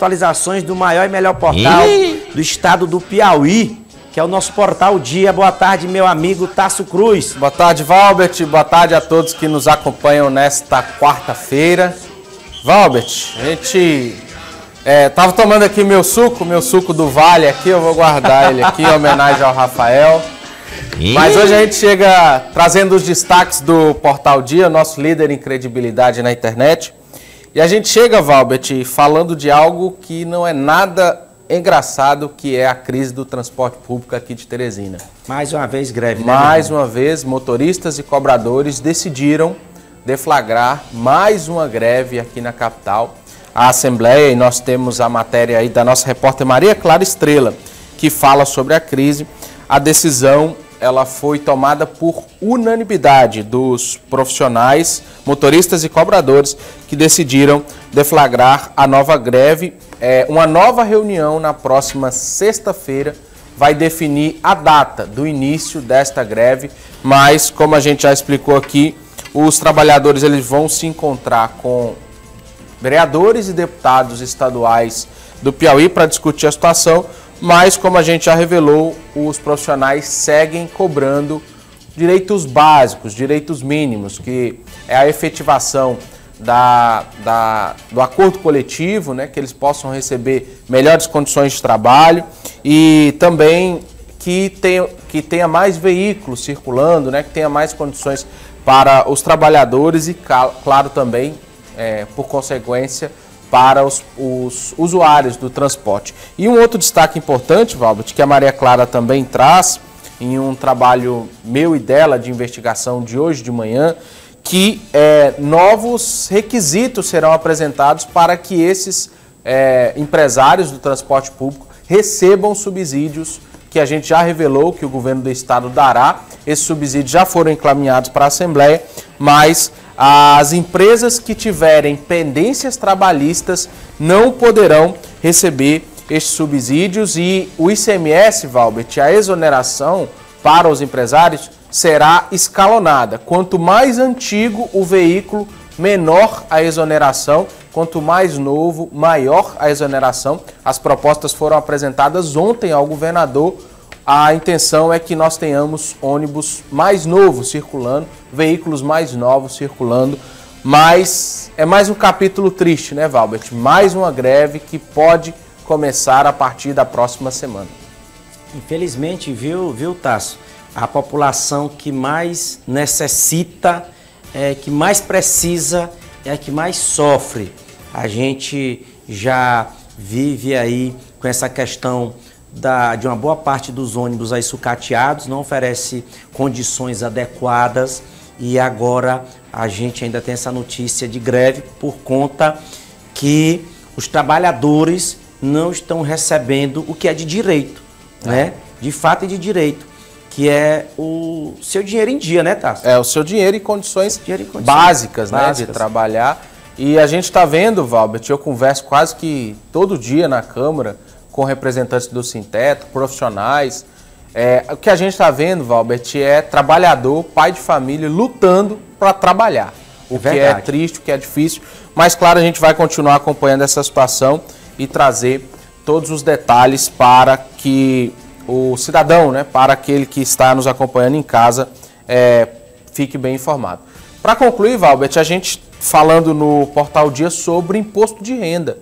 atualizações do maior e melhor portal do estado do Piauí, que é o nosso portal Dia. Boa tarde, meu amigo Tasso Cruz. Boa tarde, Valbert. Boa tarde a todos que nos acompanham nesta quarta-feira. Valbert, a gente é, tava tomando aqui meu suco, meu suco do Vale aqui, eu vou guardar ele aqui em homenagem ao Rafael. Mas hoje a gente chega trazendo os destaques do Portal Dia, nosso líder em credibilidade na internet. E a gente chega, Valbert, falando de algo que não é nada engraçado, que é a crise do transporte público aqui de Teresina. Mais uma vez greve, né? Mais uma vez, motoristas e cobradores decidiram deflagrar mais uma greve aqui na capital. A Assembleia, e nós temos a matéria aí da nossa repórter Maria Clara Estrela, que fala sobre a crise. A decisão ela foi tomada por unanimidade dos profissionais, motoristas e cobradores que decidiram deflagrar a nova greve. É, uma nova reunião na próxima sexta-feira vai definir a data do início desta greve, mas como a gente já explicou aqui, os trabalhadores eles vão se encontrar com vereadores e deputados estaduais do Piauí para discutir a situação, mas como a gente já revelou, os profissionais seguem cobrando direitos básicos, direitos mínimos, que é a efetivação da, da, do acordo coletivo, né, que eles possam receber melhores condições de trabalho e também que tenha, que tenha mais veículos circulando, né, que tenha mais condições para os trabalhadores e, claro, também, é, por consequência, para os, os, usuários do transporte. E um outro destaque importante, Valbert, que a Maria Clara também traz em um trabalho meu e dela de investigação de hoje de manhã, que é, novos requisitos serão apresentados para que esses é, empresários do transporte público recebam subsídios que a gente já revelou que o governo do estado dará. Esses subsídios já foram encaminhados para a Assembleia, mas as empresas que tiverem pendências trabalhistas não poderão receber estes subsídios e o ICMS, Valbert, a exoneração para os empresários será escalonada. Quanto mais antigo o veículo, menor a exoneração. Quanto mais novo, maior a exoneração. As propostas foram apresentadas ontem ao governador a intenção é que nós tenhamos ônibus mais novos circulando, veículos mais novos circulando, mas é mais um capítulo triste, né, Valbert? Mais uma greve que pode começar a partir da próxima semana. Infelizmente, viu, viu, Tasso? A população que mais necessita, é, que mais precisa, é a que mais sofre. A gente já vive aí com essa questão da, de uma boa parte dos ônibus aí sucateados, não oferece condições adequadas e agora a gente ainda tem essa notícia de greve por conta que os trabalhadores não estão recebendo o que é de direito, é. né? De fato e de direito, que é o seu dinheiro em dia, né, Tassi? É, o seu dinheiro e condições, dinheiro e condições básicas, básicas, né, de trabalhar. E a gente está vendo, Valbert, eu converso quase que todo dia na Câmara com representantes do Sinteto, profissionais. É, o que a gente está vendo, Valbert, é trabalhador, pai de família, lutando para trabalhar. O é que é triste, o que é difícil. Mas, claro, a gente vai continuar acompanhando essa situação e trazer todos os detalhes para que o cidadão, né, para aquele que está nos acompanhando em casa, é, fique bem informado. Para concluir, Valbert, a gente falando no Portal Dia sobre imposto de renda.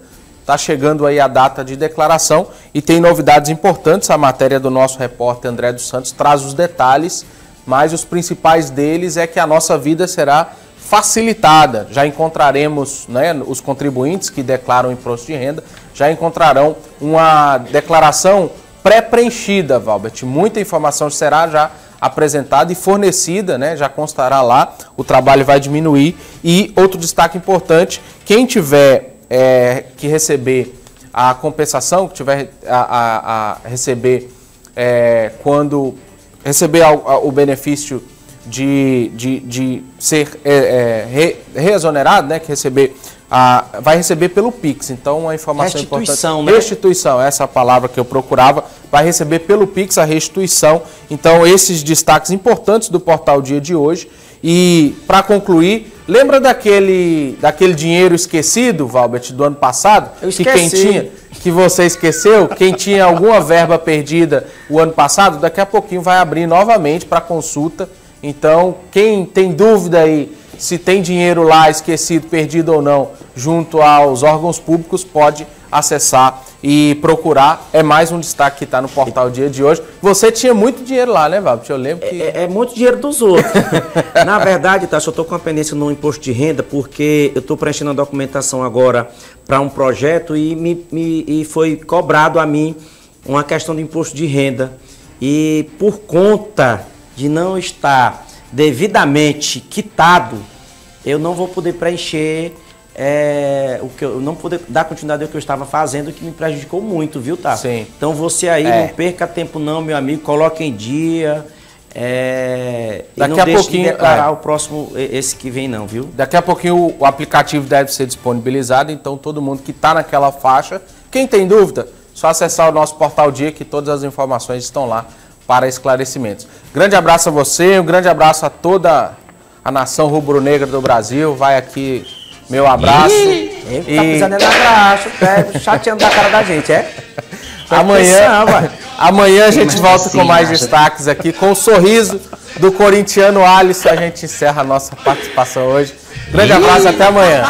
Está chegando aí a data de declaração e tem novidades importantes. A matéria do nosso repórter André dos Santos traz os detalhes, mas os principais deles é que a nossa vida será facilitada. Já encontraremos né, os contribuintes que declaram imposto de renda, já encontrarão uma declaração pré-preenchida, Valbert. Muita informação será já apresentada e fornecida, né, já constará lá, o trabalho vai diminuir. E outro destaque importante, quem tiver é, que receber a compensação, que tiver a, a, a receber é, quando receber o benefício de, de, de ser é, é, re, reexonerado, né, que receber a, vai receber pelo Pix. Então, uma informação restituição, importante. Né? Restituição, essa é a palavra que eu procurava. Vai receber pelo Pix a restituição. Então, esses destaques importantes do portal dia de hoje. E para concluir, lembra daquele, daquele dinheiro esquecido, Valbert, do ano passado? Eu que quem esqueci. tinha, que você esqueceu, quem tinha alguma verba perdida o ano passado, daqui a pouquinho vai abrir novamente para consulta. Então, quem tem dúvida aí se tem dinheiro lá esquecido, perdido ou não, junto aos órgãos públicos, pode acessar e procurar. É mais um destaque que está no portal dia de hoje. Você tinha muito dinheiro lá, né, Valbert? Eu lembro que. É, é muito dinheiro dos outros. Na verdade, tá, eu estou com a pendência no imposto de renda porque eu estou preenchendo a documentação agora para um projeto e, me, me- e foi cobrado a mim uma questão de imposto de renda. E por conta de não estar devidamente quitado, eu não vou poder preencher é, o que eu não poder dar continuidade ao que eu estava fazendo, que me prejudicou muito, viu, tá? Sim. Então você aí É. não perca tempo não, meu amigo, coloque em dia. É, e Daqui não a deixe pouquinho, de declarar é. o próximo, e- esse que vem não, viu? Daqui a pouquinho o- o aplicativo deve ser disponibilizado, então todo mundo que está naquela faixa, quem tem dúvida, só acessar o nosso portal Dia que todas as informações estão lá para esclarecimentos. Grande abraço a você, um grande abraço a toda a nação rubro-negra do Brasil. Vai aqui meu abraço. Ele tá pisando é na graxa, pega, chateando da cara da gente, é? Amanhã, amanhã a gente volta assim, com mais destaques aqui, com o sorriso do corintiano Alisson. A gente encerra a nossa participação hoje. Grande abraço, até amanhã.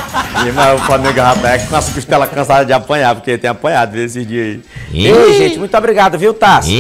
E, mas o Flamengo tá com as costelas cansadas de apanhar, porque ele tem apanhado esses dias aí. Ei, gente, muito obrigado, viu, Tassi?